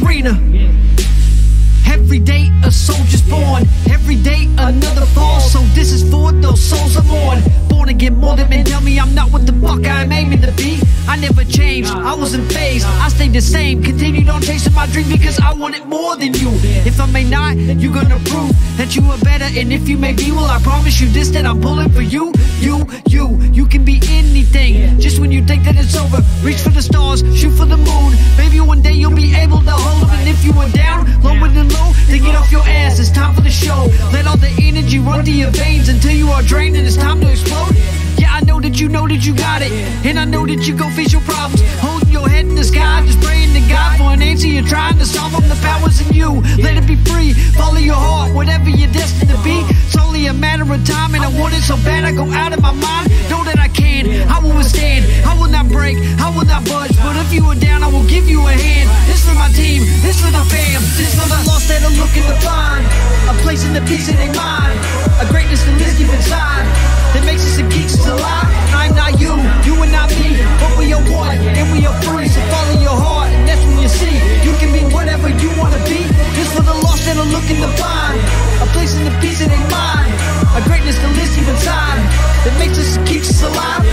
arena. Every day a soldier's born, every day another fall. So this is for those souls I'm on. Born again, more than men tell me I'm not what the fuck I'm aiming to be. I never changed, I wasn't phased, I stayed the same. Continued on chasing my dream because I wanted more than you. If I may not, you're gonna prove that you are better. And if you may be, well, I promise you this that I'm pulling for you. You, you, you can be anything. Just when you think that it's over, reach for the stars, shoot for the moon. Let all the energy run through your veins until you are drained and it's time to explode. Yeah, I know that you know that you got it. And I know that you go face your problems. Holding your head in the sky, just praying to God for an answer. You're trying to solve them. The power's in you. Let it be free. Follow your heart, whatever you're destined to be. It's only a matter of time, and I want it so bad I go out of my mind. Know that I can. I will withstand. I will not break. I will not budge. But if you are down, I will give you a hand. My team. This for the fam. This for the lost that are looking to find. A place in the peace in their mind. A greatness to live deep inside. That makes us a geeks to lie. I'm not you, you are not me, but we are one and we are free. So follow your heart, and that's when you see you can be whatever you wanna be. This for the lost that are looking to find a place in the peace in their mind, a greatness to live deep inside that makes us keeps us alive.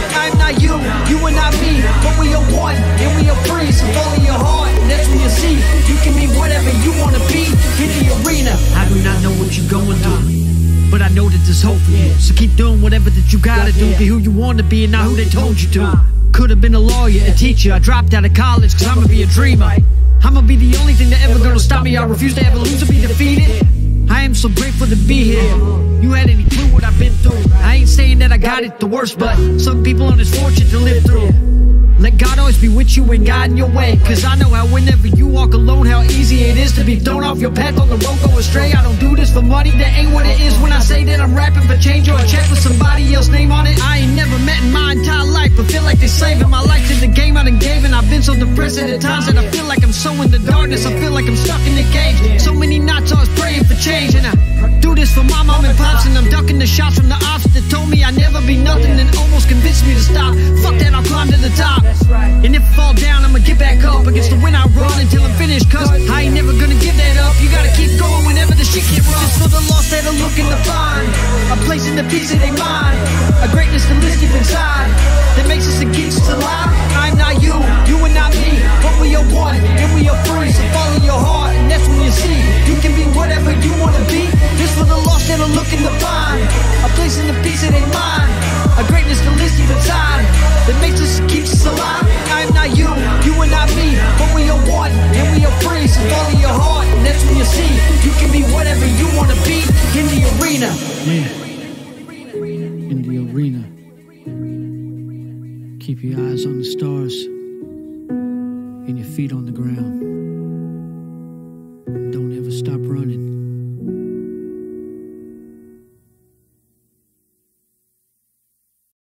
That there's hope for you. So keep doing whatever that you gotta do. Be who you wanna be and not who they told you to. Could have been a lawyer, a teacher. I dropped out of college cause I'ma be a dreamer. I'ma be the only thing that ever gonna stop me. I refuse to ever lose or be defeated. I am so grateful to be here. You had any clue what I've been through? I ain't saying that I got it the worst, but some people aren't as fortunate to live through. Be with you and guiding your way. Cause I know how whenever you walk alone, how easy it is to be thrown off your path on the road go astray. I don't do this for money, that ain't what it is when I say that I'm rapping for change or a check with somebody else's name on it. I ain't never met in my entire life, but feel like they saving my life to the game I done gave. And I've been so depressed at times that I feel like I'm so in the darkness. I feel like I'm stuck in the cage. So many nights I was praying for change. Against the wind. I run until I'm finished. Cause I ain't never gonna give that up. You gotta keep going whenever the shit get rough. It's for the lost that are looking to find a place in the peace of their mind, a greatness to live inside Keep your eyes on the stars and your feet on the ground. Don't ever stop running.